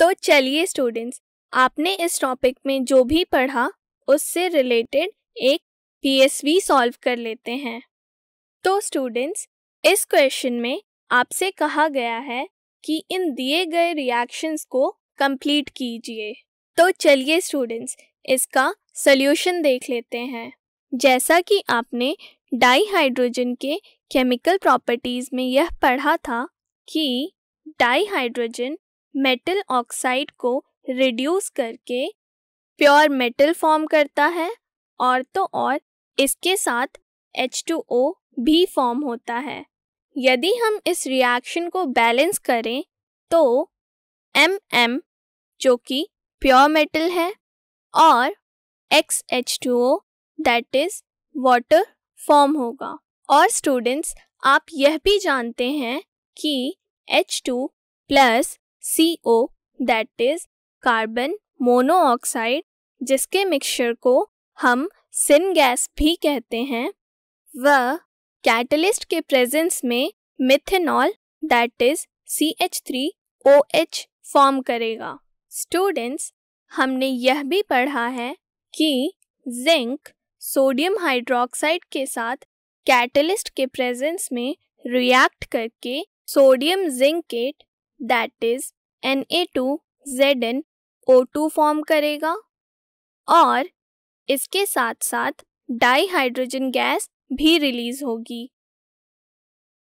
तो चलिए स्टूडेंट्स आपने इस टॉपिक में जो भी पढ़ा, उससे रिलेटेड एक पीएसवी सॉल्व कर लेते हैं। तो स्टूडेंट्स इस क्वेश्चन में आपसे कहा गया है कि इन दिए गए रिएक्शंस को कंप्लीट कीजिए। तो चलिए स्टूडेंट्स इसका सॉल्यूशन देख लेते हैं। जैसा कि आपने डाईहाइड्रोजन के केमिकल प्रॉपर्टीज़ में यह पढ़ा था कि डाईहाइड्रोजन मेटल ऑक्साइड को रिड्यूस करके प्योर मेटल फॉर्म करता है और तो और इसके साथ H2O भी फॉर्म होता है। यदि हम इस रिएक्शन को बैलेंस करें तो एम MM जो कि प्योर मेटल है, और XH2O that is water form होगा। और स्टूडेंट्स आप यह भी जानते हैं कि H2 plus O that is carbon monoxide जिसके मिक्सचर को हम सिन गैस भी कहते हैं, वह कैटलिस्ट के प्रेजेंस में methanol that is C H three O H form करेगा। स्टूडेंट्स हमने यह भी पढ़ा है कि जिंक सोडियम हाइड्रोक्साइड के साथ कैटलिस्ट के प्रेजेंस में रिएक्ट करके sodium zincate that is N A two Z N O two form करेगा। और इसके साथ साथ डाई हाइड्रोजन गैस भी रिलीज़ होगी।